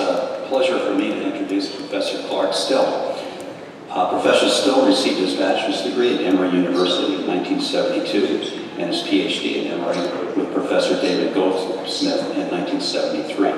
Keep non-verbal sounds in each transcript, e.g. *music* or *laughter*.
it's a pleasure for me to introduce Professor Clark Still. Uh, Professor Still received his bachelor's degree at Emory University in 1972 and his PhD at Emory with Professor David Goldsmith in 1973.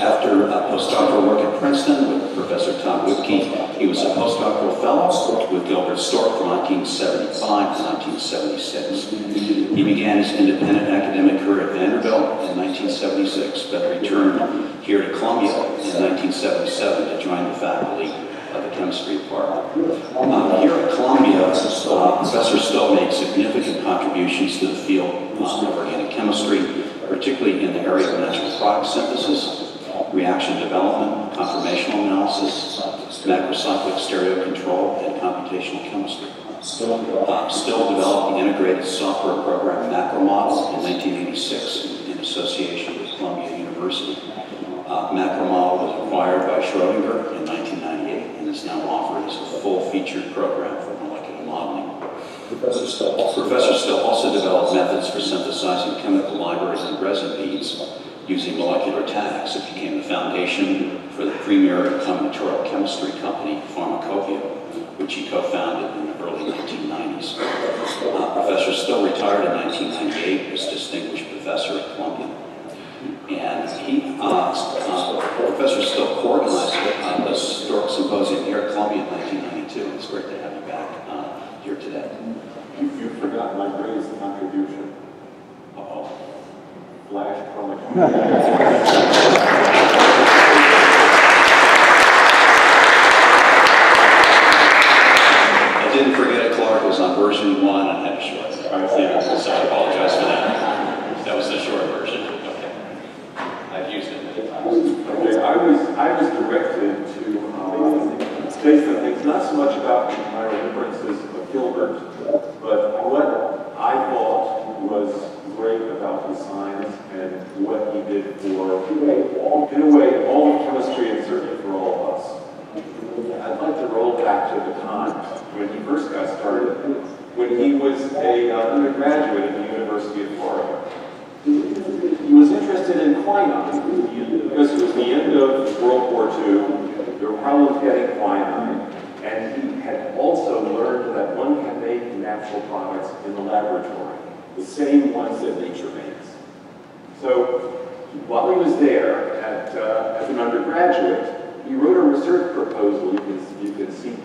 After a postdoctoral work at Princeton with Professor Tom Wittke, he was a postdoctoral fellow with Gilbert Stork from 1975 to 1976. He began his independent academic career at Vanderbilt in 1976, but returned here to Columbia in 1977 to join the faculty of the chemistry department. Uh, here at Columbia, uh, Professor Stowe made significant contributions to the field of organic chemistry, particularly in the area of natural product synthesis, reaction development, conformational analysis, macrocyclic stereo control, and computational chemistry. Uh, Still developed the integrated software program Macromodel in 1986 in association with Columbia University. Uh, Macromodel was acquired by Schrodinger in 1998 and is now offered as a full-featured program for molecular modeling. Professor Still. Professor Still also developed methods for synthesizing chemical libraries and resin beads using molecular tags. It became the foundation for the premier combinatorial chemistry company, Pharmacopeia, which he co-founded in the early 1990s. Uh, Professor Still retired in 1998 as Distinguished Professor at Columbia. And he, uh, uh, Professor Still co-organized uh, the Stork Symposium here at Columbia in 1992. It's great to have you back uh, here today. You, you forgot my greatest contribution. Uh-oh. Flash chromatogram. *laughs* I didn't forget it, Clark. It was on version one and had to shorten it. I see. So I apologize for that. That was the short version. Okay. I've used it many times. Okay, I was, I was directed to, um, say some things, not so much about my remembrances of Gilbert, but what I thought was great about his science and what he did for, in a way, all of chemistry and certainly for all of us. I'd like to roll back to the time when he first got started, when he was a uh, undergraduate at the University of Florida. He was interested in quinine because it was the end of World War II. There were problems getting quinine. And he had also learned that one can make natural products in the laboratory, the same ones that nature makes. So while he was there at, uh, as an undergraduate, he wrote a research proposal. You can, you can see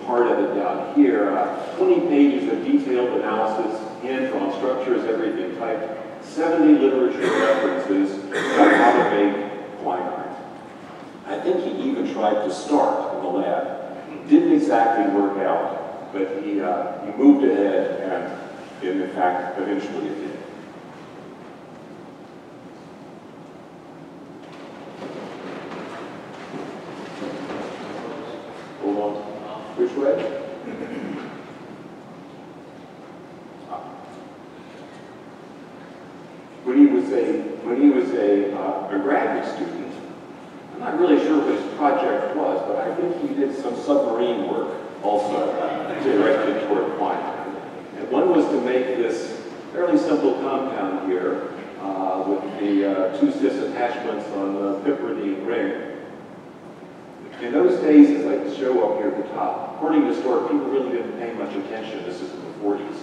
here. Uh, 20 pages of detailed analysis, hand-drawn structures, everything typed, 70 literature references how to make. I think he even tried to start in the lab. Didn't exactly work out, but he, uh, he moved ahead and, in fact, eventually it did. Which way? When he was a when he was a, uh, a graduate student, I'm not really sure what his project was, but I think he did some submarine work also directed toward quinine. And one was to make this fairly simple compound here uh, with the uh, two cis attachments on the piperidine ring. In those days, as I show up here at the top, according to Stork, people really didn't pay much attention, this is in the 40s,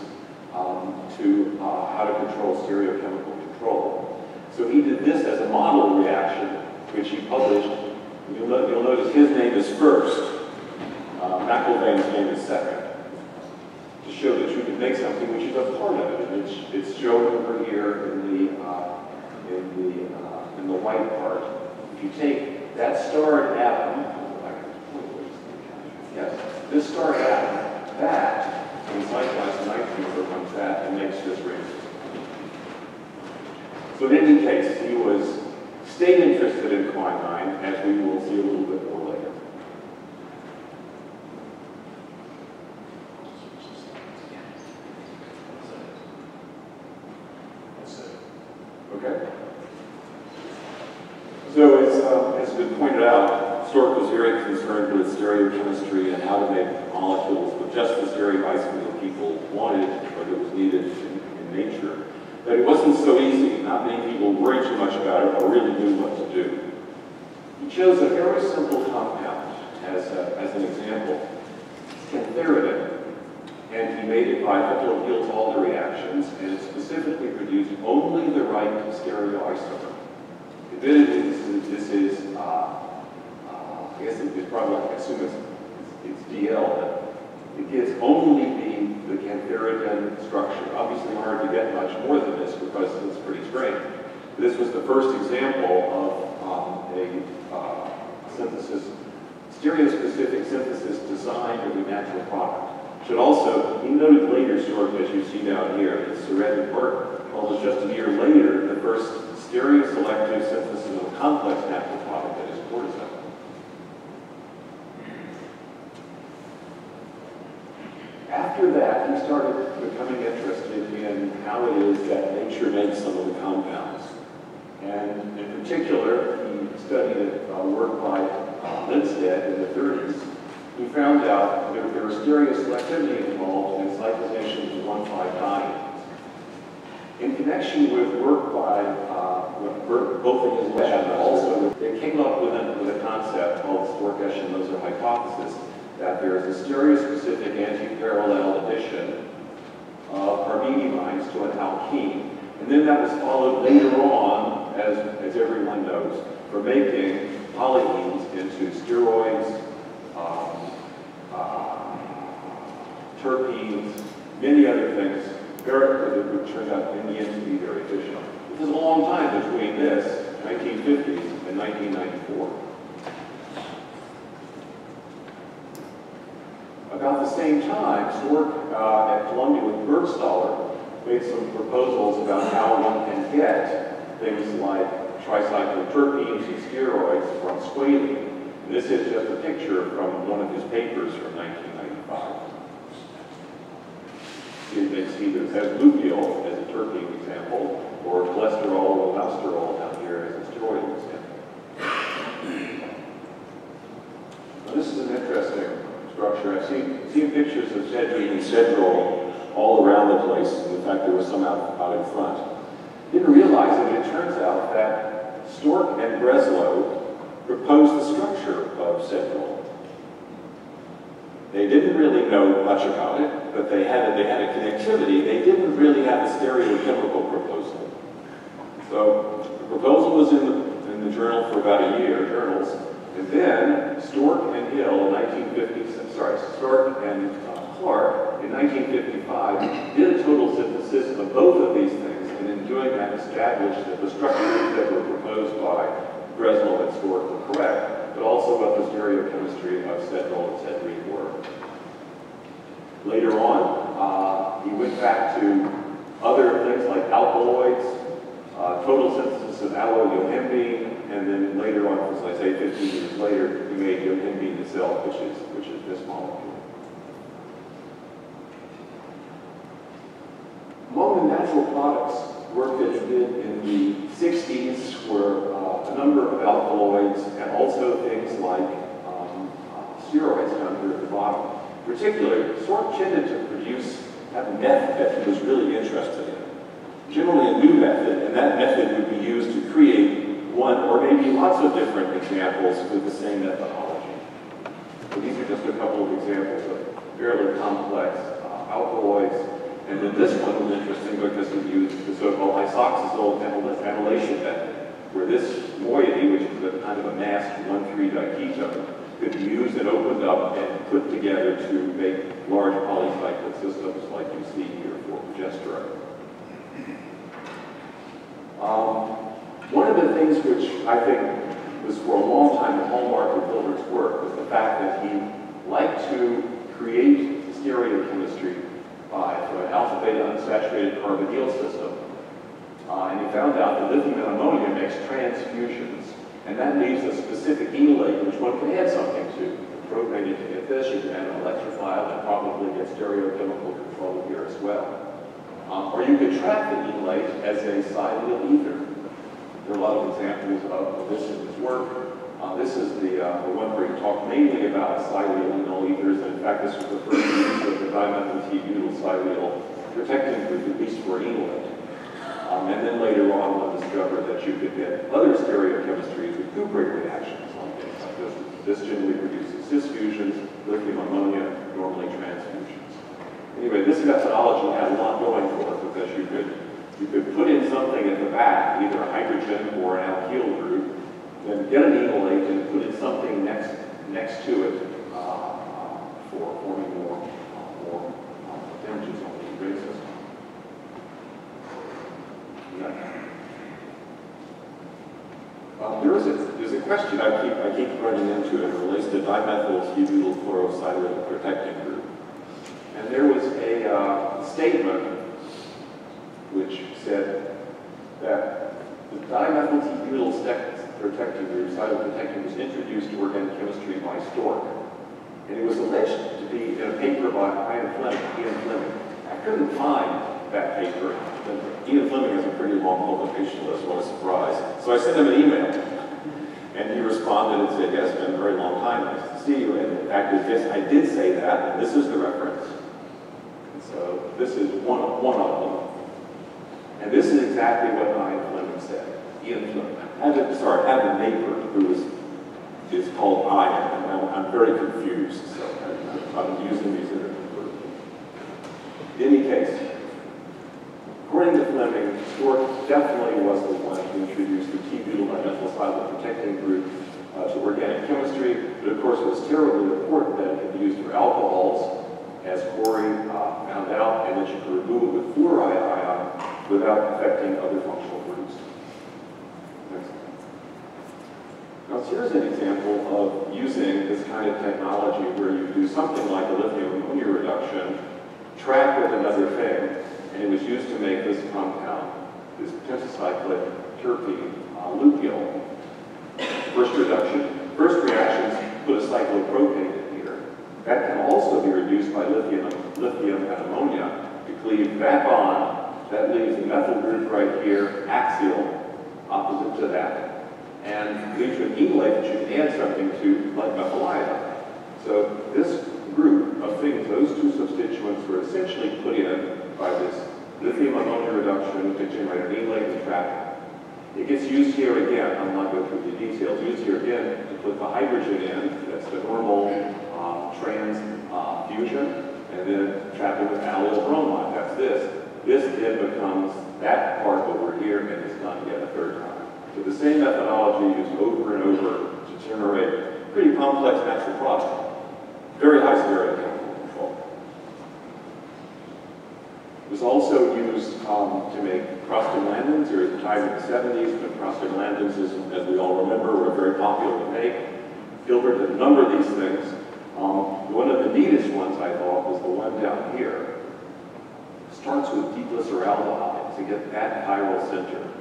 um, to uh, how to control stereochemical control. So he did this as a model reaction, which he published. You'll, you'll notice his name is first, uh, McElvain's name is second, to show that you can make something which is a part of it. And it's, it's shown over here in the, uh, in the, uh, in the white part. If you take that starred atom, Yes, this started out that, and likewise nitrogen becomes that and makes this ring. So in any case, he was stayed interested in quinine, as we will see a little bit more later. Okay? So as, uh, has been pointed out, Stork was very concerned with stereochemistry and how to make molecules with just the stereoisomer that people wanted or that was needed in, in nature. But it wasn't so easy. Not many people worried too much about it or really knew what to do. He chose a very simple compound as, a, as an example, cantharidin, and he made it by Diels-Alder reactions, and it specifically produced only the right stereoisomer. This is, this is uh, uh, I guess it's probably, I assume it's, it's, it's DL, but it gives only the, the cantharidin structure. Obviously hard to get much more than this because it's pretty strange. This was the first example of um, a uh, synthesis, stereospecific synthesis designed of a natural product. Should also, he noted later sort as you see down here, that Sarett Burke almost just a year later, the first stereoselective synthesis of a complex natural product that is cortisone. After that, he started becoming interested in how it is that nature makes some of the compounds. And in particular, he studied uh, work by uh, Lindstedt in the 30s, who found out that there was stereoselectivity involved in cyclization of 1,5-diene. In connection with work by uh, both in his lab, also they came up with a, with a concept called the Stork-Eschenmoser hypothesis, that there is a stereospecific anti-parallel addition of arginines to an alkene. And then that was followed later on, as, as everyone knows, for making polyenes into steroids, um, uh, terpenes, many other things, very, which turned out in the end to be very efficient. This is a long time between this, 1950s, and 1994. About the same time, Stork uh, at Columbia with Burgstahler made some proposals about how one can get things like tricycloterpenes and steroids from squalene. This is just a picture from one of his papers from 1995. You may see this as as a terpene example, or cholesterol or aldosterol down here as a steroid example. Now, this is an interesting structure. I've seen, seen pictures of Cedrene and Cedrol all around the place. In fact, there was some out, out in front. Realize it, it turns out that Stork and Breslow proposed the structure of Cedrol. They didn't really know much about it, but they had a, they had a connectivity. They didn't really have a stereochemical proposal. So the proposal was in the, in the journal for about a year, journals, and then Stork and Hill in 1950, sorry, Stork and uh, Clark in 1955 did a total synthesis of both of these things, and in doing that established that the structures that were proposed by Breslow and Stork were correct, but also what the stereochemistry of Cedrol and Cedrene were. Later on, uh, he went back to other things like alkaloids, uh, total synthesis of alloyohimbine, and then later on, I say, 15 years later, he made yohimbine itself, which is, which is this molecule. Among the natural products work that he did in the 60s were uh, a number of alkaloids and also things like um, uh, steroids down here at the bottom. Particularly, Stork tended to produce a method that he was really interested in. Generally a new method, and that method would be used to create one or maybe lots of different examples with the same methodology. So these are just a couple of examples of fairly complex uh, alkaloids. And then this one was interesting because it used the so-called isoxazole annulation method, where this moiety, which is a kind of a masked 1,3-diketone, could be used and opened up and put together to make large polycyclic systems like you see here for progesterone. Um, one of the things which I think was for a long time the hallmark of Gilbert's work was the fact that he liked to create stereochemistry through an alpha-beta unsaturated carbonyl system. Uh, and he found out that lithium and ammonia makes transfusions, and that leaves a specific enolate which one can add something to. Protonated to get this, you can add an electrophile and probably get stereochemical control here as well. Um, or you could trap the enolate as a silyl ether. There are a lot of examples of this in his work. Uh, this is the, uh, the one where you talk mainly about silyl ethers, and in fact this was the first use of the dimethyl T-butyl silyl protecting at least for enolate. Um, and then later on, one discovered that you could get other stereochemistries with cuprate reactions, like This This generally produces cis fusions, lithium ammonia, normally transfusions. Anyway, this methodology had a lot going for it because you could you could put in something at the back, either a hydrogen or get an enolate and put in something next next to it uh, uh, for forming more uh, more uh, damages on the grid system. Yeah. Um, there is a, there's a question I keep, I keep running into, it relates to dimethyl butyl chlorosilane protecting group. And there was a uh, statement which said that the dimethyl protecting group, cytoprotecting, was introduced to organic chemistry by Stork. And it was alleged to be in a paper by Ian Fleming. Ian Fleming. I couldn't find that paper. Ian Fleming has a pretty long publication list, what a surprise. So I sent him an email, and he responded and said, yes, it's been a very long time, nice to see you. And in fact, I did say that, and this is the reference. And so this is one, one of them. And this is exactly what Ian Fleming said. Ian I had a, sorry, I a neighbor who is, is called Ian, and I'm, I'm very confused, so I, I'm using these in in any case, According to Fleming, Stork definitely was the one who introduced the T-butyl dimethylsilyl protecting group uh, to organic chemistry, but of course it was terribly important that it could be used for alcohols, as Corey uh, found out, and that you could remove it with fluoride ion without affecting other functional groups. Next. Now here's an example of using this kind of technology where you do something like a lithium ammonia reduction, track with another thing, and it was used to make this compound, this pentacyclic terpene, uh. First reduction, first reactions put a cyclopropane in here. That can also be reduced by lithium, lithium and ammonia to cleave that bond. That leaves the methyl group right here, axial, opposite to that, and leaves you an enolate that you can add something to, like methyl iodide. So this group of things, those two substituents were essentially put in by this lithium ammonia reduction to generate an enolate trap. It gets used here again, I'm not going through the details, used here again to put the hydrogen in, that's the normal uh, trans uh, fusion, and then trap it with allyl bromide, that's this. This then becomes that part over here and it's done yet a third time. So the same methodology used over and over to generate pretty complex natural product. Very high stereochemical control. It was also used um, to make prostaglandins. There was a time in the 70s when prostaglandins, as, as we all remember, were very popular to make. Gilbert did a number of these things. Um, one of the neatest ones, I thought, was the one down here. It starts with diglyceraldehyde to get that chiral center.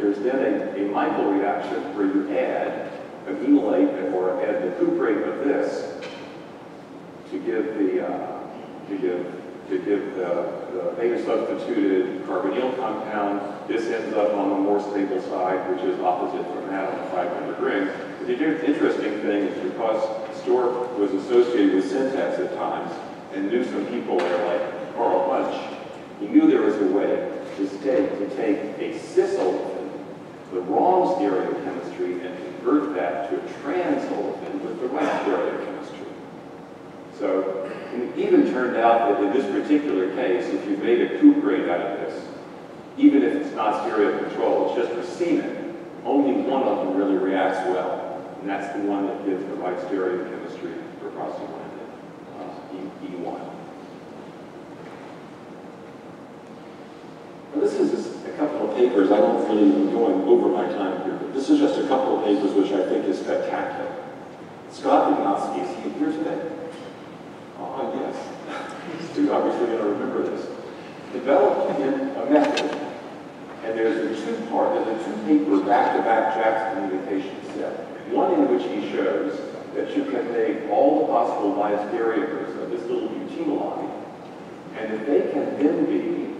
There's then a, a Michael reaction where you add an enolate or add the cuprate of this to give the uh, to give to give the, the beta substituted carbonyl compound. This ends up on the more stable side, which is opposite from that on the 500 ring. The interesting thing is because Stork was associated with Syntex at times and knew some people there like Carl Bunch, he knew there was a way to, stay, to take a olefin, the wrong stereochemistry, and convert that to a trans olefin with the right stereochemistry. So it even turned out that in this particular case, if you made a cuprate out of this, even if it's not stereo control, it's just racemic, only one of them really reacts well. And that's the one that gives the right stereochemistry for prostaglandin, uh, e E1. Now, this is a papers. I don't really am going over my time here, but this is just a couple of papers which I think is spectacular. Scott Rychnovsky, is he here today? Oh, yes. *laughs* You're obviously going to remember this. Developed a method, and there's a two-part, there's a two-paper back-to-back JACS communication set. One in which he shows that you can take all the possible biased carriers of this little butylamide, and that they can then be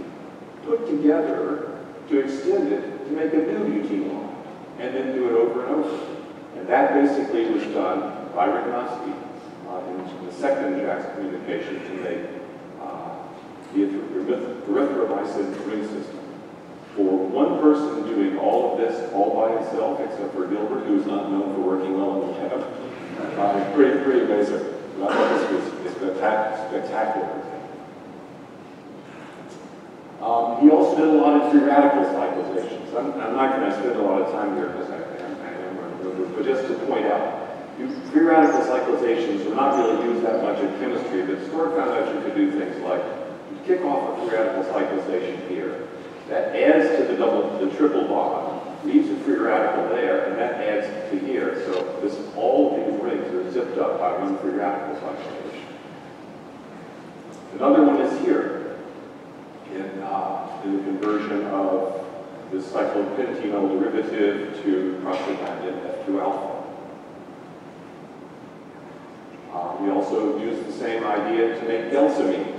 put together to extend it to make a new butylamide, and then do it over and over. And that basically was done by Rychnovsky uh, in the second JACS communication to make uh, the erythromycin ring system. For one person doing all of this all by himself, except for Gilbert, who is not known for working well in the lab, uh, pretty, pretty amazing. I thought this was spectacular. Um, he also did a lot of free radical cyclizations. I'm, I'm not going to spend a lot of time here because I, I am, running over, but just to point out, free radical cyclizations are not really used that much in chemistry, but Stork found out you could do things like kick off a free radical cyclization here. That adds to the double, the triple bond, leaves a free radical there, and that adds to here. So this, all of these rings are zipped up by one free radical cyclization. Another one is here in, uh, the conversion of the cyclopentenyl derivative to prostaglandin F2 alpha. Uh, we also use the same idea to make delsamine.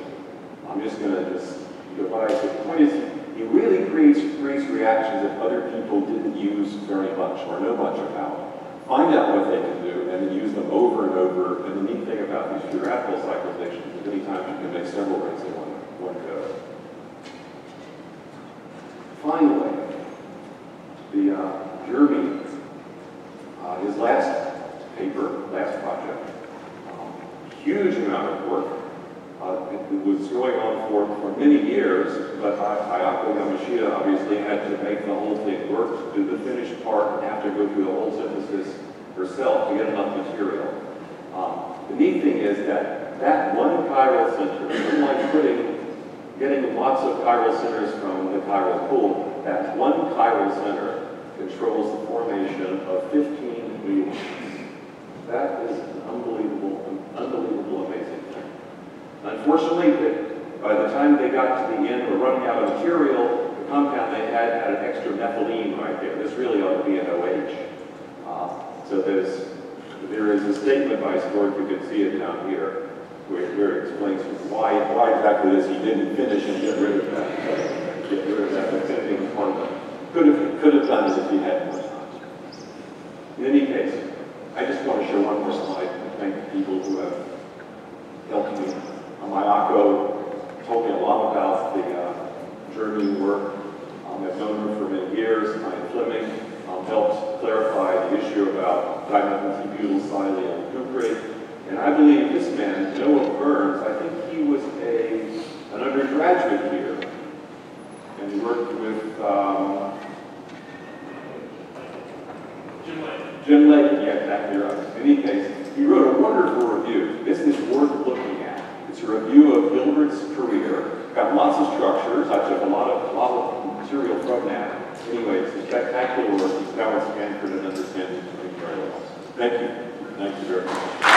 I'm just going to just go by. The point is, he really creates, creates reactions that other people didn't use very much or know much about. Find out what they can do and then use them over and over. And the neat thing about these free radical cyclizations is many times you can make several rings in one, one go. Finally, the uh, germine, uh, his last paper, last project, um, huge amount of work. Uh, it, it was going on for, for many years, but I- Ayako Yamashita obviously had to make the whole thing work, do the finished part, and have to go through the whole synthesis herself to get enough material. Um, the neat thing is that that one chiral center, unlike putting getting lots of chiral centers from the chiral pool, that one chiral center controls the formation of 15 muons. That is an unbelievable, an unbelievable, amazing thing. Unfortunately, by the time they got to the end, were running out of material, the compound they had had an extra methylene right there. This really ought to be an OH. Uh, so there's, there is a statement by Stork, you can see it down here, where, where it explains why, why exactly this he didn't finish and get rid of that. Get rid of that. Could have, could have done it if he had more time. In any case, I just want to show one more slide and thank the people who have helped me. Uh, Mayako told me a lot about the uh, germine work. Um, I've known her for many years. Ian Fleming um, helped clarify the issue about dimethylbutylsilyl cuprate. And I believe this man, Noah Burns, I think he was a, an undergraduate here. And he worked with um, Jim Leighton, yeah, exactly right. In any case, he wrote a wonderful review. This is worth looking at. It's a review of Gilbert's career. Got lots of structures. I took a lot of, a lot of material from that. Anyway, it's a spectacular work. He's now at Stanford and understands it very well. Thank you. Thank you very much.